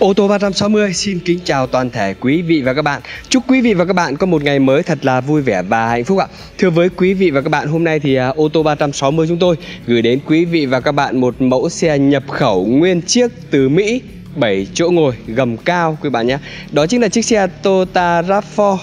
Ô tô 360 xin kính chào toàn thể quý vị và các bạn. Chúc quý vị và các bạn có một ngày mới thật là vui vẻ và hạnh phúc ạ. Thưa với quý vị và các bạn, hôm nay thì à, ô tô 360 chúng tôi gửi đến quý vị và các bạn một mẫu xe nhập khẩu nguyên chiếc từ Mỹ 7 chỗ ngồi, gầm cao quý bạn nhé. Đó chính là chiếc xe Toyota RAV4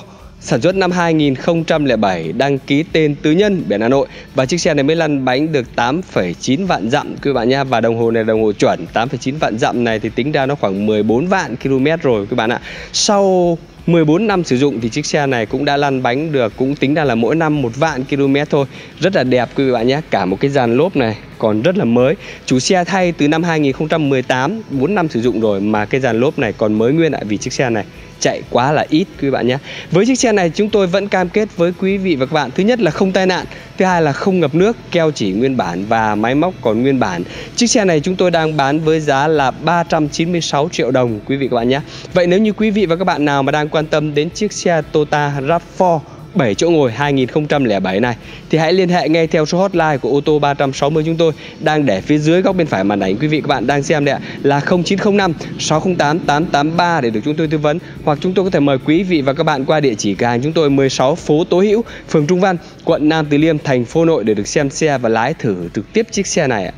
sản xuất năm 2007 đăng ký tên tư nhân biển Hà Nội. Và chiếc xe này mới lăn bánh được 8,9 vạn dặm quý bạn nha và đồng hồ này đồng hồ chuẩn 8,9 vạn dặm này thì tính ra nó khoảng 14 vạn km rồi quý bạn ạ. Sau 14 năm sử dụng thì chiếc xe này cũng đã lăn bánh được cũng tính ra là mỗi năm một vạn km thôi. Rất là đẹp quý vị bạn nhé. Cả một cái dàn lốp này còn rất là mới. Chủ xe thay từ năm 2018 4 năm sử dụng rồi mà cái dàn lốp này còn mới nguyên lại vì chiếc xe này chạy quá là ít quý bạn nhé. Với chiếc xe này chúng tôi vẫn cam kết với quý vị và các bạn. Thứ nhất là không tai nạn, thứ hai là không ngập nước, keo chỉ nguyên bản và máy móc còn nguyên bản. Chiếc xe này chúng tôi đang bán với giá là 396 triệu đồng quý vị các bạn nhé. Vậy nếu như quý vị và các bạn nào mà đang quan tâm đến chiếc xe Toyota RAV4 7 chỗ ngồi 2007 này thì hãy liên hệ ngay theo số hotline của ô tô 360 chúng tôi đang để phía dưới góc bên phải màn ảnh quý vị các bạn đang xem đấy ạ là 0905 608 883 để được chúng tôi tư vấn hoặc chúng tôi có thể mời quý vị và các bạn qua địa chỉ cửa hàng chúng tôi 16 phố Tố Hữu, phường Trung Văn, quận Nam Từ Liêm, thành phố Nội để được xem xe và lái thử trực tiếp chiếc xe này ạ.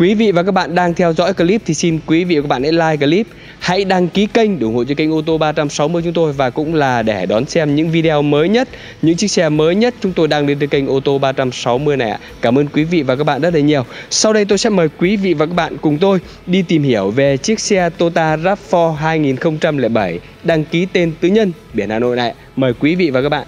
Quý vị và các bạn đang theo dõi clip thì xin quý vị và các bạn hãy like clip, hãy đăng ký kênh để ủng hộ cho kênh ô tô 360 chúng tôi và cũng là để đón xem những video mới nhất, những chiếc xe mới nhất chúng tôi đang lên trên kênh ô tô 360 này ạ. Cảm ơn quý vị và các bạn rất là nhiều. Sau đây tôi sẽ mời quý vị và các bạn cùng tôi đi tìm hiểu về chiếc xe Toyota RAV4 2007 đăng ký tên tư nhân biển Hà Nội này. Mời quý vị và các bạn.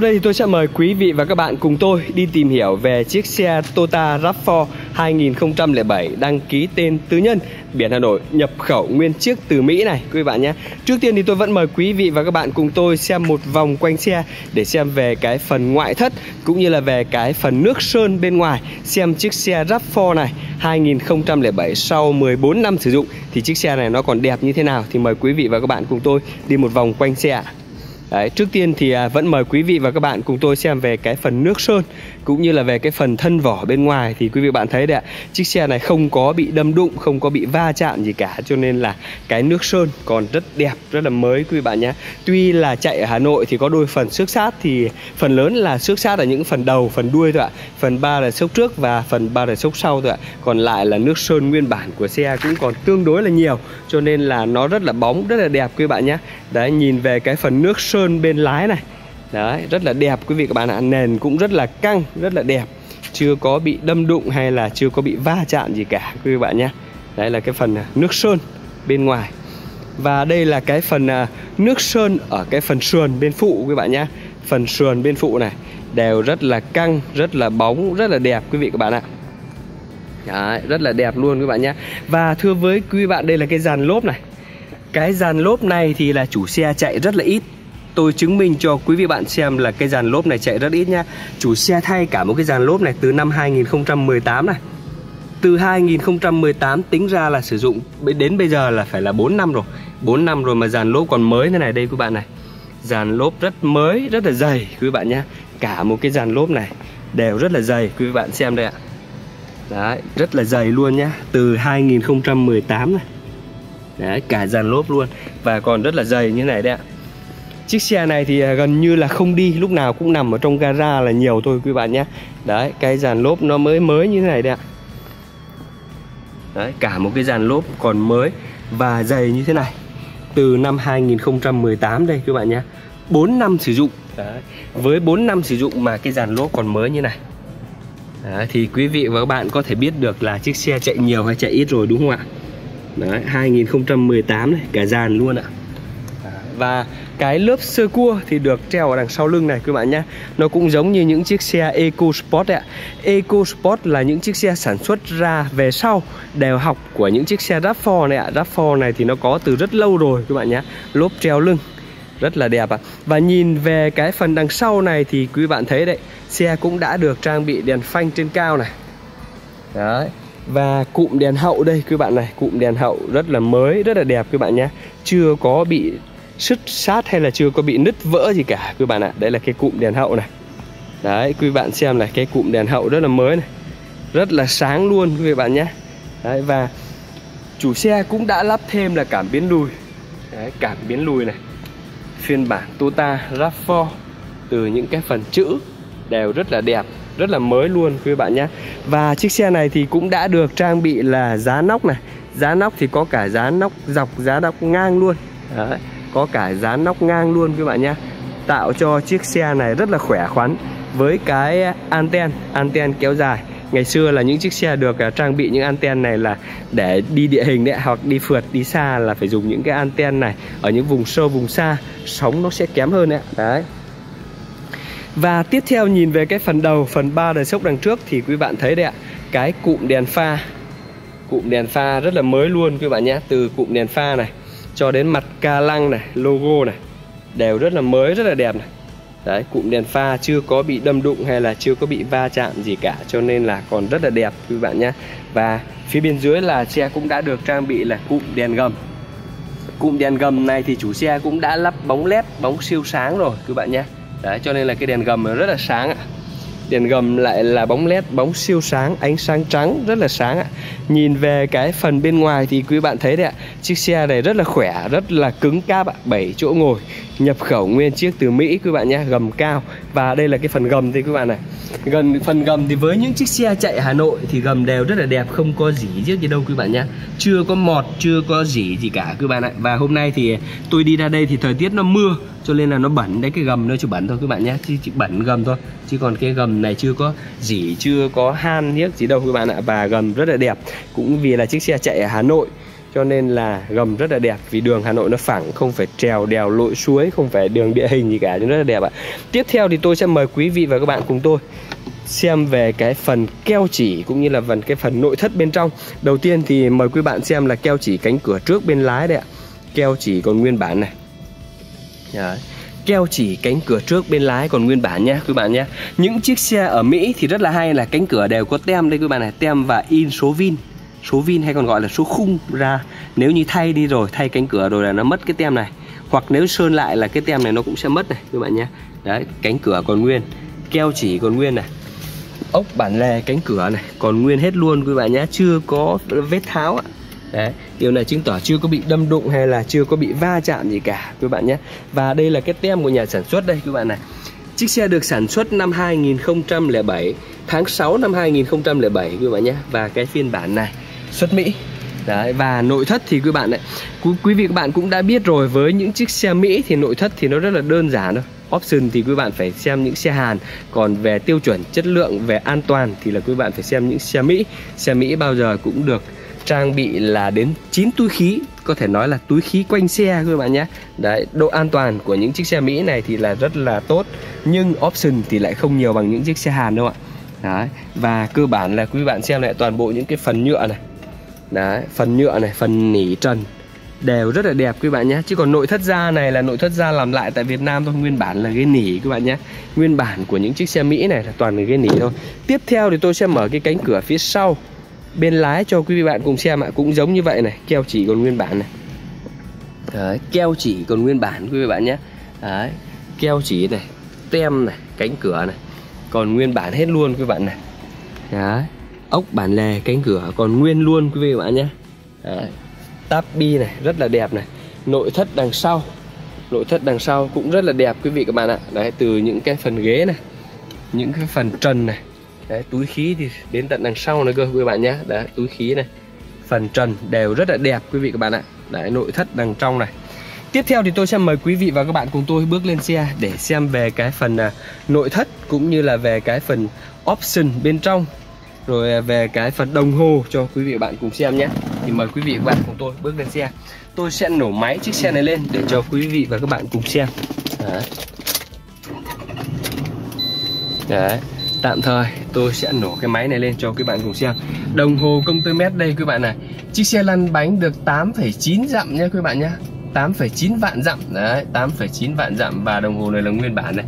Sau đây thì tôi sẽ mời quý vị và các bạn cùng tôi đi tìm hiểu về chiếc xe Toyota RAV4 2007 đăng ký tên tư nhân, biển Hà Nội nhập khẩu nguyên chiếc từ Mỹ này, quý bạn nhé. Trước tiên thì tôi vẫn mời quý vị và các bạn cùng tôi xem một vòng quanh xe để xem về cái phần ngoại thất cũng như là về cái phần nước sơn bên ngoài xem chiếc xe RAV4 này 2007 sau 14 năm sử dụng thì chiếc xe này nó còn đẹp như thế nào thì mời quý vị và các bạn cùng tôi đi một vòng quanh xe Đấy, trước tiên thì à, vẫn mời quý vị và các bạn cùng tôi xem về cái phần nước sơn cũng như là về cái phần thân vỏ bên ngoài. Thì quý vị bạn thấy đấy ạ chiếc xe này không có bị đâm đụng không có bị va chạm gì cả cho nên là cái nước sơn còn rất đẹp rất là mới quý vị bạn nhé. Tuy là chạy ở Hà Nội thì có đôi phần xước sát thì phần lớn là xước sát ở những phần đầu phần đuôi thôi ạ. Phần ba là sốc trước và phần ba là sốc sau thôi ạ. Còn lại là nước sơn nguyên bản của xe cũng còn tương đối là nhiều cho nên là nó rất là bóng rất là đẹp quý bạn nhé đấy nhìn về cái phần nước sơn bên lái này. Đấy rất là đẹp quý vị các bạn ạ. Nền cũng rất là căng rất là đẹp. Chưa có bị đâm đụng hay là chưa có bị va chạm gì cả quý vị bạn nhé. Đấy là cái phần à, nước sơn bên ngoài. Và đây là cái phần à, nước sơn ở cái phần sườn bên phụ quý bạn nhé. Phần sườn bên phụ này đều rất là căng rất là bóng rất là đẹp quý vị các bạn ạ. Đấy, rất là đẹp luôn quý bạn nhé. Và thưa với quý bạn đây là cái dàn lốp này. Cái dàn lốp này thì là chủ xe chạy rất là ít. Tôi chứng minh cho quý vị bạn xem là cái dàn lốp này chạy rất ít nha Chủ xe thay cả một cái dàn lốp này từ năm 2018 này. Từ 2018 tính ra là sử dụng đến bây giờ là phải là 4 năm rồi. 4 năm rồi mà dàn lốp còn mới thế này đây quý bạn này. Dàn lốp rất mới, rất là dày quý bạn nhé Cả một cái dàn lốp này đều rất là dày quý vị bạn xem đây ạ. Đấy, rất là dày luôn nhá. Từ 2018 này. Đấy, cả dàn lốp luôn. Và còn rất là dày như này đấy ạ. Chiếc xe này thì à, gần như là không đi Lúc nào cũng nằm ở trong gara là nhiều thôi quý bạn nhé. Đấy cái dàn lốp nó mới mới như thế này đấy ạ. Đấy cả một cái dàn lốp còn mới Và dày như thế này. Từ năm 2018 đây quý bạn nhé. 4 năm sử dụng. Đấy. Với 4 năm sử dụng mà cái dàn lốp còn mới như này. Đấy, thì quý vị và các bạn có thể biết được là chiếc xe chạy nhiều hay chạy ít rồi đúng không ạ? Đấy, 2018 này, cả dàn luôn ạ. Và cái lớp sơ cua thì được treo ở đằng sau lưng này quý bạn nhé. Nó cũng giống như những chiếc xe EcoSport Sport ạ. EcoSport là những chiếc xe sản xuất ra về sau Đều học của những chiếc xe RAV4 này ạ. RAV4 này thì nó có từ rất lâu rồi các bạn nhé. Lốp treo lưng rất là đẹp ạ. Và nhìn về cái phần đằng sau này thì quý bạn thấy đấy Xe cũng đã được trang bị đèn phanh trên cao này. Đấy và cụm đèn hậu đây quý bạn này Cụm đèn hậu rất là mới, rất là đẹp quý bạn nhé. Chưa có bị sứt sát hay là chưa có bị nứt vỡ gì cả quý bạn ạ. Đây là cái cụm đèn hậu này. Đấy quý bạn xem này cái cụm đèn hậu rất là mới này. Rất là sáng luôn quý vị bạn nhé. Đấy và chủ xe cũng đã lắp thêm là cảm biến lùi. Đấy, cảm biến lùi này. Phiên bản Toyota RAV4 từ những cái phần chữ đều rất là đẹp rất là mới luôn quý bạn nhé. Và chiếc xe này thì cũng đã được trang bị là giá nóc này. Giá nóc thì có cả giá nóc dọc giá nóc ngang luôn. Đấy, có cả giá nóc ngang luôn quý bạn nhé. Tạo cho chiếc xe này rất là khỏe khoắn với cái anten anten kéo dài. Ngày xưa là những chiếc xe được à, trang bị những anten này là để đi địa hình đấy hoặc đi phượt đi xa là phải dùng những cái anten này. Ở những vùng sâu vùng xa sóng nó sẽ kém hơn đấy đấy và tiếp theo nhìn về cái phần đầu, phần ba đời sốc đằng trước thì quý bạn thấy đấy ạ. Cái cụm đèn pha. Cụm đèn pha rất là mới luôn quý bạn nhé. Từ cụm đèn pha này cho đến mặt ca lăng này, logo này, đều rất là mới, rất là đẹp này. Đấy, cụm đèn pha chưa có bị đâm đụng hay là chưa có bị va chạm gì cả, cho nên là còn rất là đẹp quý bạn nhé. Và phía bên dưới là xe cũng đã được trang bị là cụm đèn gầm. Cụm đèn gầm này thì chủ xe cũng đã lắp bóng led, bóng siêu sáng rồi quý bạn nhé đấy cho nên là cái đèn gầm rất là sáng ạ đèn gầm lại là bóng led bóng siêu sáng ánh sáng trắng rất là sáng ạ. Nhìn về cái phần bên ngoài thì quý bạn thấy đấy ạ chiếc xe này rất là khỏe rất là cứng cáp ạ 7 chỗ ngồi nhập khẩu nguyên chiếc từ Mỹ quý bạn nhé gầm cao. Và đây là cái phần gầm thì quý bạn này gần phần gầm thì với những chiếc xe chạy Hà Nội thì gầm đều rất là đẹp không có gì chiếc gì đâu quý bạn nhé. Chưa có mọt chưa có gì gì cả quý bạn ạ. Và hôm nay thì tôi đi ra đây thì thời tiết nó mưa cho nên là nó bẩn. Đấy cái gầm nó chỉ bẩn thôi các bạn nhé chỉ, chỉ bẩn gầm thôi chứ còn cái gầm này chưa có gì chưa có han niếc gì đâu các bạn ạ. Và gầm rất là đẹp, cũng vì là chiếc xe chạy ở Hà Nội, cho nên là gầm rất là đẹp vì đường Hà Nội nó phẳng, không phải trèo đèo lội suối, không phải đường địa hình gì cả nên rất là đẹp ạ. Tiếp theo thì tôi sẽ mời quý vị và các bạn cùng tôi xem về cái phần keo chỉ cũng như là phần, cái phần nội thất bên trong. Đầu tiên thì mời quý bạn xem là keo chỉ cánh cửa trước bên lái đây ạ. Keo chỉ còn nguyên bản này. Đấy. Keo chỉ cánh cửa trước bên lái còn nguyên bản nha quý bạn nhé Những chiếc xe ở Mỹ thì rất là hay là cánh cửa đều có tem đây quý bạn này. Tem và in số vin. Số vin hay còn gọi là số khung ra. Nếu như thay đi rồi thay cánh cửa rồi là nó mất cái tem này. Hoặc nếu sơn lại là cái tem này nó cũng sẽ mất này quý bạn nhé Đấy cánh cửa còn nguyên Keo chỉ còn nguyên này. Ốc bản lề cánh cửa này còn nguyên hết luôn quý bạn nhé Chưa có vết tháo ạ. Đấy, điều này chứng tỏ chưa có bị đâm đụng hay là chưa có bị va chạm gì cả các bạn nhé. Và đây là cái tem của nhà sản xuất đây các bạn này. Chiếc xe được sản xuất năm 2007 Tháng 6 năm 2007 quý bạn nhé. Và cái phiên bản này xuất Mỹ. Đấy, và nội thất thì quý bạn đấy quý, quý vị các bạn cũng đã biết rồi với những chiếc xe Mỹ thì nội thất thì nó rất là đơn giản thôi. Option thì quý bạn phải xem những xe Hàn còn về tiêu chuẩn chất lượng về an toàn thì là quý bạn phải xem những xe Mỹ. Xe Mỹ bao giờ cũng được trang bị là đến 9 túi khí, có thể nói là túi khí quanh xe các bạn nhé. Đấy, độ an toàn của những chiếc xe Mỹ này thì là rất là tốt, nhưng option thì lại không nhiều bằng những chiếc xe Hàn đâu ạ. Đấy, và cơ bản là quý bạn xem lại toàn bộ những cái phần nhựa này. Đấy, phần nhựa này, phần nỉ trần, đều rất là đẹp quý bạn nhé. Chứ còn nội thất da này là nội thất da làm lại tại Việt Nam thôi, nguyên bản là ghế nỉ các bạn nhé. Nguyên bản của những chiếc xe Mỹ này là toàn là ghế nỉ thôi. Tiếp theo thì tôi sẽ mở cái cánh cửa phía sau bên lái cho quý vị bạn cùng xem ạ cũng giống như vậy này keo chỉ còn nguyên bản này. Đấy, keo chỉ còn nguyên bản quý vị bạn nhé. Đấy, keo chỉ này tem này cánh cửa này còn nguyên bản hết luôn quý bạn này. Đấy, ốc bản lề cánh cửa còn nguyên luôn quý vị bạn nhé. Đấy, táp bi này rất là đẹp này. Nội thất đằng sau nội thất đằng sau cũng rất là đẹp quý vị các bạn ạ. Đấy từ những cái phần ghế này những cái phần trần này đấy túi khí thì đến tận đằng sau này cơ quý bạn nhé. Đấy túi khí này. Phần trần đều rất là đẹp quý vị các bạn ạ. Đấy nội thất đằng trong này. Tiếp theo thì tôi sẽ mời quý vị và các bạn cùng tôi bước lên xe để xem về cái phần à, nội thất cũng như là về cái phần option bên trong. Rồi à, về cái phần đồng hồ cho quý vị và bạn cùng xem nhé. Thì mời quý vị và các bạn cùng tôi bước lên xe. Tôi sẽ nổ máy chiếc xe này lên để cho quý vị và các bạn cùng xem. Đấy, đấy tạm thời tôi sẽ nổ cái máy này lên cho các bạn cùng xem. Đồng hồ công tơ mét đây các bạn này. Chiếc xe lăn bánh được 8,9 dặm nha các bạn nhé. 8,9 vạn dặm. Đấy 8,9 vạn dặm và đồng hồ này là nguyên bản này.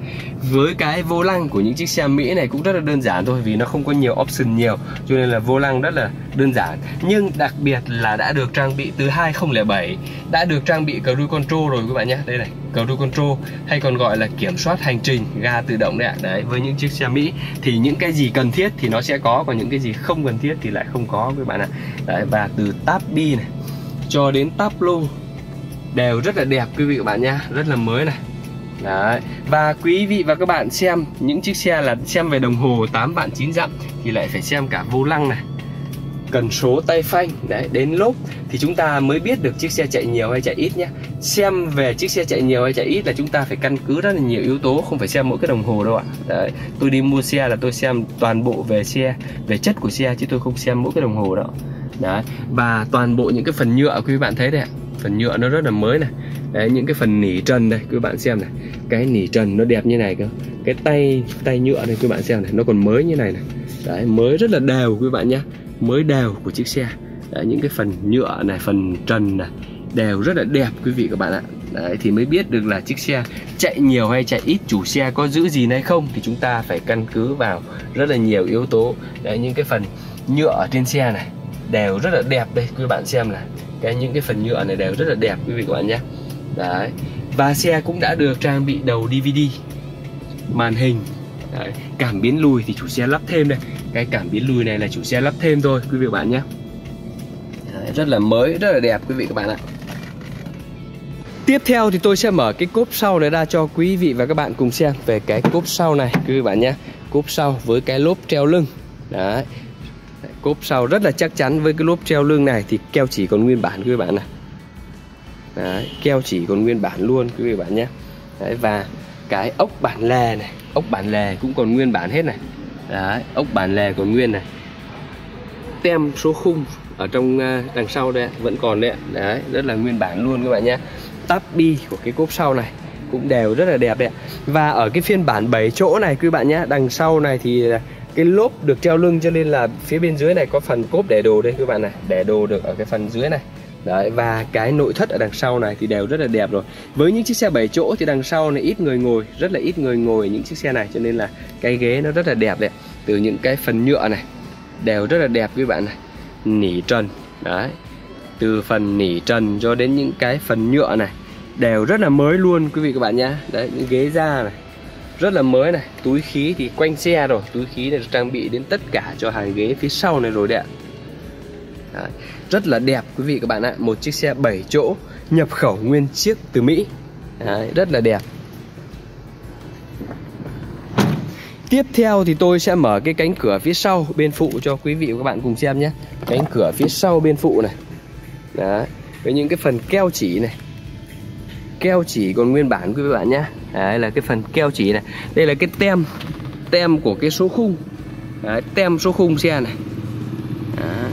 Với cái vô lăng của những chiếc xe Mỹ này cũng rất là đơn giản thôi vì nó không có nhiều option nhiều cho nên là vô lăng rất là đơn giản. Nhưng đặc biệt là đã được trang bị từ 2007 đã được trang bị cruise control rồi các bạn nhé. Đây này cruise control hay còn gọi là kiểm soát hành trình ga tự động đấy ạ. Đấy với những chiếc xe Mỹ thì những cái gì cần thiết thì nó sẽ có còn những cái gì không cần thiết thì lại không có các bạn ạ. Đấy và từ tab đi này cho đến tablo đều rất là đẹp, quý vị các bạn nhá rất là mới này. Đấy. Và quý vị và các bạn xem những chiếc xe là xem về đồng hồ 8 vạn 9 dặm thì lại phải xem cả vô lăng này. Cần số tay phanh. Đấy, đến lốp thì chúng ta mới biết được chiếc xe chạy nhiều hay chạy ít nhé. Xem về chiếc xe chạy nhiều hay chạy ít là chúng ta phải căn cứ rất là nhiều yếu tố, không phải xem mỗi cái đồng hồ đâu ạ. Đấy, tôi đi mua xe là tôi xem toàn bộ về xe, về chất của xe chứ tôi không xem mỗi cái đồng hồ đâu. Đấy, và toàn bộ những cái phần nhựa, quý bạn thấy đấy. ạ phần nhựa nó rất là mới này. Đấy những cái phần nỉ trần đây quý bạn xem này. Cái nỉ trần nó đẹp như này cơ. Cái tay tay nhựa này quý bạn xem này nó còn mới như này này. Đấy mới rất là đều quý bạn nhé mới đều của chiếc xe. Đấy, những cái phần nhựa này phần trần này đều rất là đẹp quý vị các bạn ạ. Đấy, thì mới biết được là chiếc xe chạy nhiều hay chạy ít chủ xe có giữ gì hay không thì chúng ta phải căn cứ vào rất là nhiều yếu tố. Đấy, những cái phần nhựa ở trên xe này đều rất là đẹp đây quý bạn xem là cái những cái phần nhựa này đều rất là đẹp quý vị các bạn nhé. Đấy. Và xe cũng đã được trang bị đầu DVD màn hình. Đấy. cảm biến lùi thì chủ xe lắp thêm đây. Cái cảm biến lùi này là chủ xe lắp thêm thôi quý vị các bạn nhé. Đấy, rất là mới rất là đẹp quý vị các bạn ạ. Tiếp theo thì tôi sẽ mở cái cốp sau này ra cho quý vị và các bạn cùng xem về cái cốp sau này quý vị bạn nhé. Cốp sau với cái lốp treo lưng. Đấy cốp sau rất là chắc chắn với cái lốp treo lưng này thì keo chỉ còn nguyên bản quý vị bạn này Đấy, keo chỉ còn nguyên bản luôn quý vị bạn nhé. Đấy, và cái ốc bản lề này ốc bản lề cũng còn nguyên bản hết này. Đấy, ốc bản lề còn nguyên này. Tem số khung ở trong à, đằng sau đây vẫn còn đấy đấy rất là nguyên bản luôn các bạn nhé. Tắp bi của cái cốp sau này cũng đều rất là đẹp đấy và ở cái phiên bản 7 chỗ này quý bạn nhé đằng sau này thì cái lốp được treo lưng cho nên là phía bên dưới này có phần cốp để đồ đây các bạn này để đồ được ở cái phần dưới này. Đấy, và cái nội thất ở đằng sau này thì đều rất là đẹp rồi. Với những chiếc xe 7 chỗ thì đằng sau này ít người ngồi Rất là ít người ngồi những chiếc xe này Cho nên là cái ghế nó rất là đẹp đấy. Từ những cái phần nhựa này Đều rất là đẹp các bạn này. Nỉ trần Đấy. Từ phần nỉ trần cho đến những cái phần nhựa này Đều rất là mới luôn quý vị các bạn nhá Đấy những ghế da này rất là mới này. Túi khí thì quanh xe rồi. Túi khí này trang bị đến tất cả cho hàng ghế phía sau này rồi đấy ạ. Đấy. rất là đẹp quý vị các bạn ạ. Một chiếc xe 7 chỗ nhập khẩu nguyên chiếc từ Mỹ. Đấy, rất là đẹp. Tiếp theo thì tôi sẽ mở cái cánh cửa phía sau bên phụ cho quý vị và các bạn cùng xem nhé. Cánh cửa phía sau bên phụ này. Đấy, với những cái phần keo chỉ này. Keo chỉ còn nguyên bản quý vị bạn nhé. Đấy là cái phần keo chỉ này. Đây là cái tem Tem của cái số khung. Đấy, Tem số khung xe này. Đấy.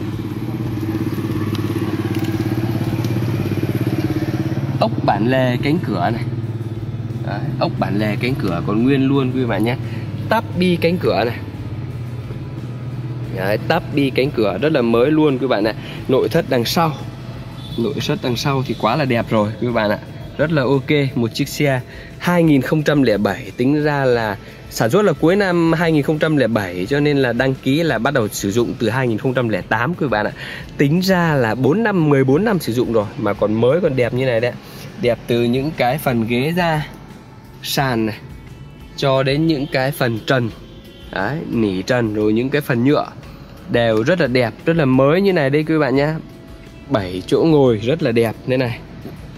Ốc bản lề cánh cửa này. Đấy, Ốc bản lề cánh cửa còn nguyên luôn quý bạn nhé. Tắp bi cánh cửa này. Đấy, tắp bi cánh cửa rất là mới luôn quý bạn ạ. Nội thất đằng sau. Nội thất đằng sau thì quá là đẹp rồi quý bạn ạ rất là ok, một chiếc xe 2007 tính ra là sản xuất là cuối năm 2007 cho nên là đăng ký là bắt đầu sử dụng từ 2008 quý bạn ạ. Tính ra là 4 năm 14 năm sử dụng rồi, mà còn mới, còn đẹp như này đấy đẹp từ những cái phần ghế ra sàn này, cho đến những cái phần trần, đấy, nỉ trần, rồi những cái phần nhựa, đều rất là đẹp, rất là mới như này đây quý bạn nhé 7 chỗ ngồi, rất là đẹp, thế này.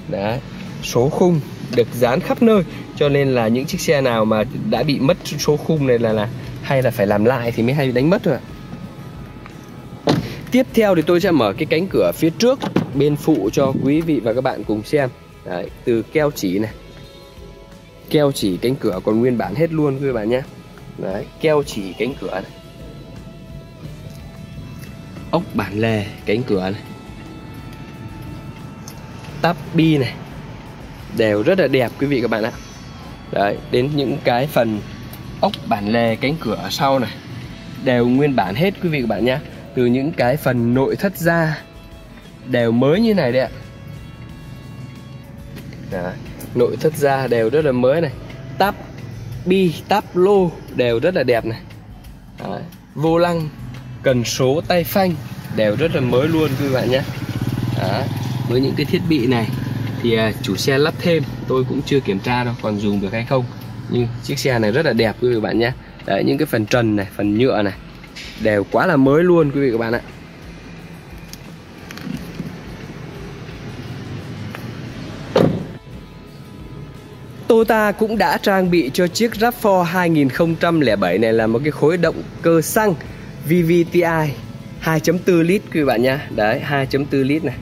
Đấy số khung được dán khắp nơi cho nên là những chiếc xe nào mà đã bị mất số khung này là là hay là phải làm lại thì mới hay bị đánh mất rồi. ạ. Tiếp theo thì tôi sẽ mở cái cánh cửa phía trước bên phụ cho quý vị và các bạn cùng xem. Đấy, từ keo chỉ này. Keo chỉ cánh cửa còn nguyên bản hết luôn quý bạn nhé. Đấy, keo chỉ cánh cửa này. Ốc bản lề cánh cửa này. Tắp bi này đều rất là đẹp, quý vị các bạn ạ đấy, đến những cái phần ốc bản lề cánh cửa ở sau này, đều nguyên bản hết, quý vị các bạn nhé từ những cái phần nội thất ra, đều mới như này đấy ạ Đấy. nội thất da đều rất là mới này tắp, bi, tắp, lô đều rất là đẹp này Đấy. vô lăng, cần số tay phanh đều rất là mới luôn, quý bạn nhé Đấy. với những cái thiết bị này thì à, chủ xe lắp thêm tôi cũng chưa kiểm tra đâu còn dùng được hay không nhưng chiếc xe này rất là đẹp quý vị bạn nhé đấy những cái phần trần này phần nhựa này đều quá là mới luôn quý vị các bạn ạ Toyota cũng đã trang bị cho chiếc RAV4 2007 này là một cái khối động cơ xăng VVTi 2.4 lít quý bạn nhá. Đấy, 2.4 lít này.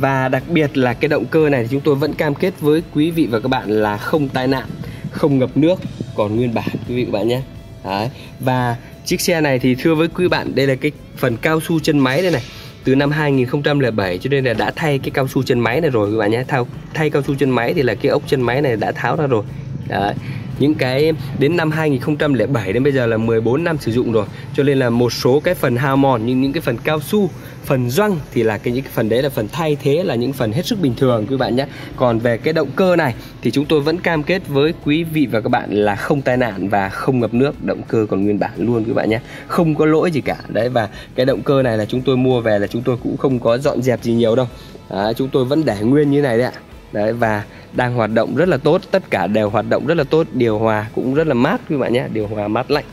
Và đặc biệt là cái động cơ này thì chúng tôi vẫn cam kết với quý vị và các bạn là không tai nạn, không ngập nước, còn nguyên bản quý vị và các bạn nhé. Đấy. Và chiếc xe này thì thưa với quý bạn đây là cái phần cao su chân máy đây này từ năm 2007 cho nên là đã thay cái cao su chân máy này rồi các bạn nhé thay, thay cao su chân máy thì là cái ốc chân máy này đã tháo ra rồi Đấy những cái đến năm 2007 đến bây giờ là 14 năm sử dụng rồi. Cho nên là một số cái phần hao mòn nhưng những cái phần cao su phần doăng thì là cái những cái phần đấy là phần thay thế là những phần hết sức bình thường quý bạn nhé. Còn về cái động cơ này thì chúng tôi vẫn cam kết với quý vị và các bạn là không tai nạn và không ngập nước. Động cơ còn nguyên bản luôn quý bạn nhé. Không có lỗi gì cả. Đấy và cái động cơ này là chúng tôi mua về là chúng tôi cũng không có dọn dẹp gì nhiều đâu. À, chúng tôi vẫn để nguyên như này đấy ạ đấy, và đang hoạt động rất là tốt, tất cả đều hoạt động rất là tốt. Điều hòa cũng rất là mát quý bạn nhé, điều hòa mát lạnh.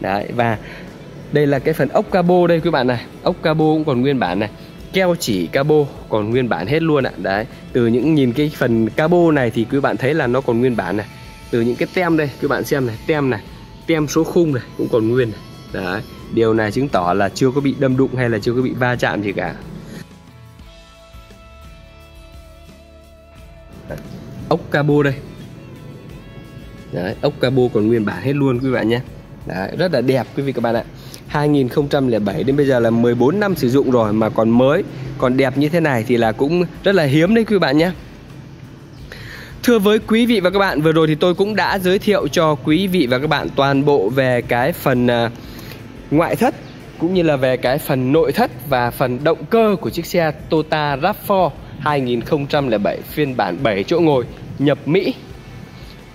Đấy, và đây là cái phần ốc cabo đây quý bạn này. Ốc cabo cũng còn nguyên bản này. Keo chỉ cabo còn nguyên bản hết luôn ạ. Đấy, từ những nhìn cái phần cabo này thì quý bạn thấy là nó còn nguyên bản này. Từ những cái tem đây, quý bạn xem này, tem này, tem số khung này cũng còn nguyên này. Đấy, điều này chứng tỏ là chưa có bị đâm đụng hay là chưa có bị va chạm gì cả. Ốc cabo đây. Đấy ốc cabo còn nguyên bản hết luôn quý bạn nhé. Đấy, rất là đẹp quý vị các bạn ạ. 2007 đến bây giờ là 14 năm sử dụng rồi mà còn mới còn đẹp như thế này thì là cũng rất là hiếm đấy quý bạn nhé. Thưa với quý vị và các bạn, vừa rồi thì tôi cũng đã giới thiệu cho quý vị và các bạn toàn bộ về cái phần à, ngoại thất cũng như là về cái phần nội thất và phần động cơ của chiếc xe Toyota RAV4 2007 phiên bản 7 chỗ ngồi nhập Mỹ.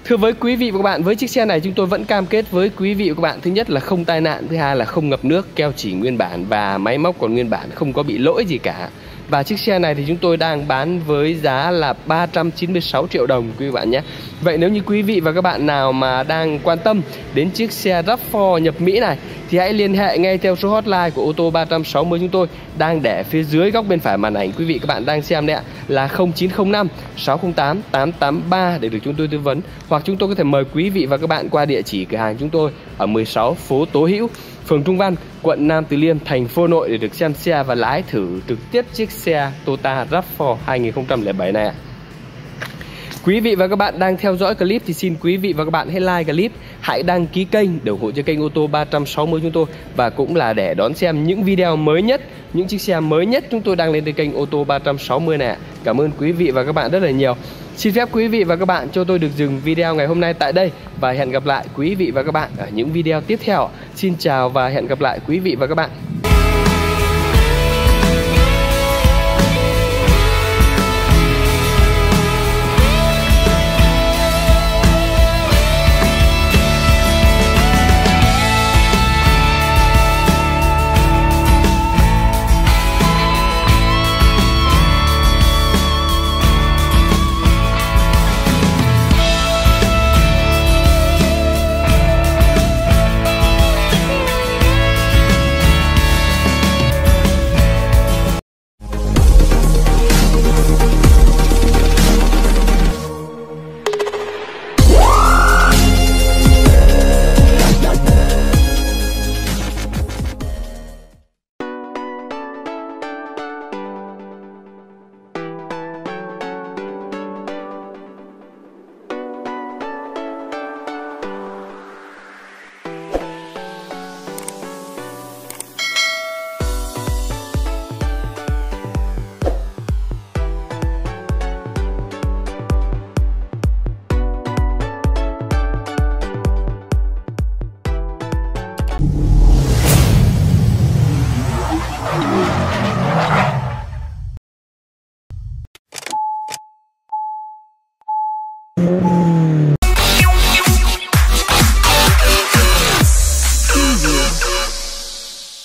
Thưa với quý vị và các bạn, với chiếc xe này chúng tôi vẫn cam kết với quý vị và các bạn. Thứ nhất là không tai nạn, thứ hai là không ngập nước, keo chỉ nguyên bản và máy móc còn nguyên bản, không có bị lỗi gì cả và chiếc xe này thì chúng tôi đang bán với giá là 396 triệu đồng, quý vị bạn nhé. Vậy nếu như quý vị và các bạn nào mà đang quan tâm đến chiếc xe RAV4 nhập Mỹ này, Thì hãy liên hệ ngay theo số hotline của ô tô 360 chúng tôi Đang để phía dưới góc bên phải màn ảnh, quý vị các bạn đang xem đấy ạ, Là 0905 608 883 để được chúng tôi tư vấn. Hoặc chúng tôi có thể mời quý vị và các bạn qua địa chỉ cửa hàng chúng tôi ở 16 phố Tố Hữu phường Trung Văn, quận Nam Từ Liêm, thành phố Nội để được xem xe và lái thử trực tiếp chiếc xe Toyota RAV4 2007 này ạ. Quý vị và các bạn đang theo dõi clip thì xin quý vị và các bạn hãy like clip, hãy đăng ký kênh để ủng hộ cho kênh ô tô 360 chúng tôi và cũng là để đón xem những video mới nhất, những chiếc xe mới nhất chúng tôi đang lên trên kênh ô tô 360 này. Cảm ơn quý vị và các bạn rất là nhiều. Xin phép quý vị và các bạn cho tôi được dừng video ngày hôm nay tại đây và hẹn gặp lại quý vị và các bạn ở những video tiếp theo. Xin chào và hẹn gặp lại quý vị và các bạn.